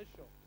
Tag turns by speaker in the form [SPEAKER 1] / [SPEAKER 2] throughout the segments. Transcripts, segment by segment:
[SPEAKER 1] الشوط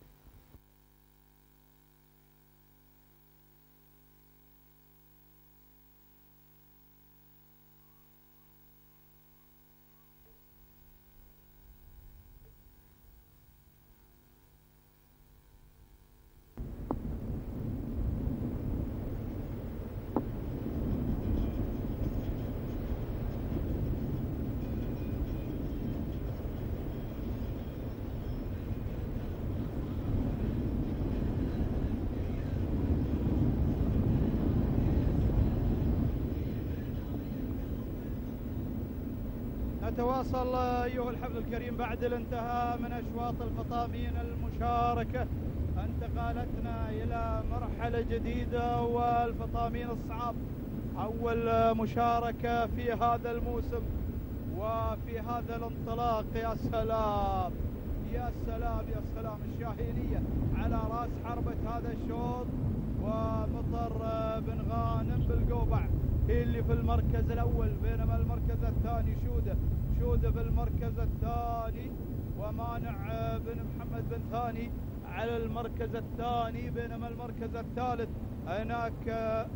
[SPEAKER 1] نتواصل أيها الحفل الكريم بعد الانتهاء من أشواط الفطامين المشاركة. انتقالتنا إلى مرحلة جديدة والفطامين الصعاب أول مشاركة في هذا الموسم وفي هذا الانطلاق. يا سلام. يا سلام يا سلام. الشاهينية على رأس حربة هذا الشوط ومطر بن غانم بالقوبع. اللي في المركز الأول بينما المركز الثاني شودة شودة في المركز الثاني. ومانع بن محمد بن ثاني على المركز الثاني بينما المركز الثالث. هناك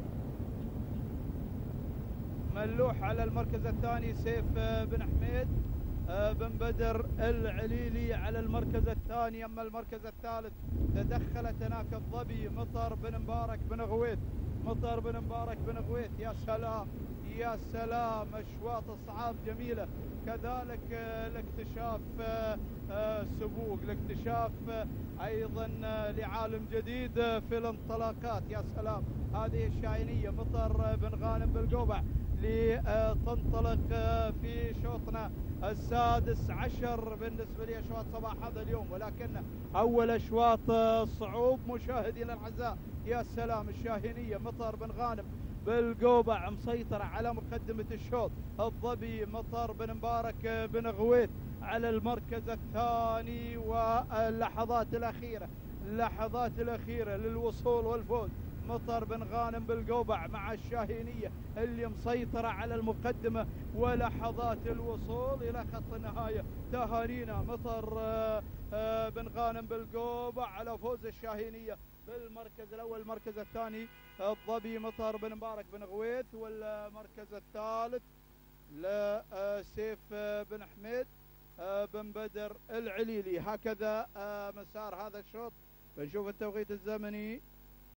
[SPEAKER 1] ملوح على المركز الثاني سيف بن حميد بن بدر العليلي على المركز الثاني. أما المركز الثالث تدخلت هناك الظبي مطر بن مبارك بن غويث مطر بن مبارك بن غويث يا سلام. يا سلام أشواط الصعاب جميلة. كذلك الاكتشاف سبوق الاكتشاف أيضا لعالم جديد في الانطلاقات يا سلام هذه الشاينية مطر بن غانم بالقوبع لتنطلق في شوطنا السادس عشر بالنسبة لأشواط صباح هذا اليوم. ولكن أول أشواط صعوب مشاهدينا الأعزاء. يا سلام الشاهينية مطر بن غانم. بالقوبع مسيطرة على مقدمة الشوط. الظبي مطر بن مبارك بن غويث على المركز الثاني واللحظات الأخيرة. اللحظات الأخيرة للوصول والفوز. مطر بن غانم بالقوبع مع الشاهينية اللي مسيطرة على المقدمة ولحظات الوصول إلى خط النهاية. تهانينا مطر بن غانم بالقوبع على فوز الشاهينية. بالمركز الأول المركز الثاني الظبي مطر بن مبارك بن غويث والمركز الثالث لسيف بن حميد بن بدر العليلي. هكذا مسار هذا الشوط. بنشوف التوقيت الزمني.